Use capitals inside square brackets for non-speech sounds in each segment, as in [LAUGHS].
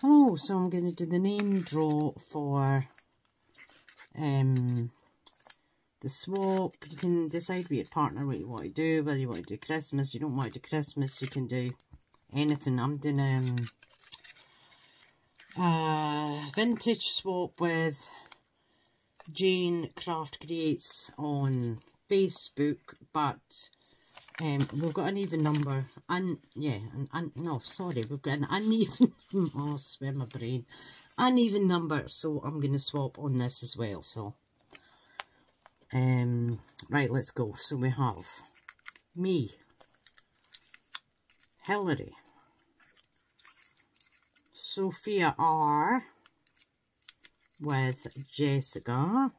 Hello, so I'm going to do the name draw for um, the swap. You can decide with your partner what you want to do, whether you want to do Christmas, you don't want to do Christmas, you can do anything. I'm doing um, a vintage swap with Jane Craft Creates on Facebook, but um, we've got an even number, and yeah, and, and no, sorry, we've got an uneven, [LAUGHS] oh, swear my brain, uneven number, so I'm going to swap on this as well, so, um, right, let's go, so we have me, Hillary, Sophia R, with Jessica,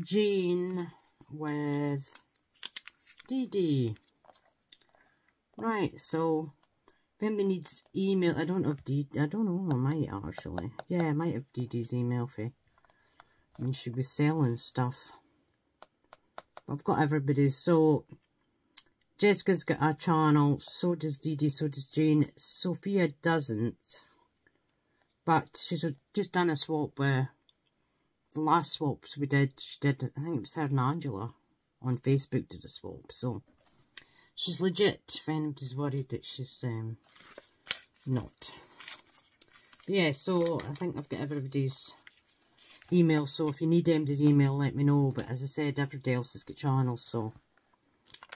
Jean with Dee. Right, so if needs email, I don't Dee, I don't know, I might actually. Yeah, I might have Dee's email for you. And she'll be selling stuff. I've got everybody's, so Jessica's got a channel, so does Dee, so does Jayne. Sophia doesn't. But she's just done a swap where the last swaps we did, she did, I think it was her and Angela on Facebook did a swap. So she's legit if anybody's worried that she's um, not. But yeah, so I think I've got everybody's email. So if you need anybody's email, let me know. But as I said, everybody else has got channels, so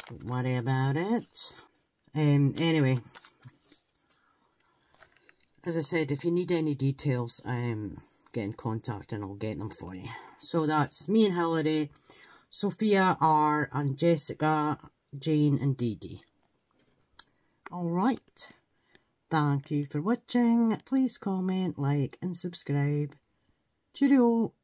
don't worry about it. Um, anyway, as I said, if you need any details, um, get in contact and I'll get them for you. So that's me and Hillary. Sophia R and Jessica, Jayne and Dedee. Alright, thank you for watching. Please comment, like and subscribe. Cheerio!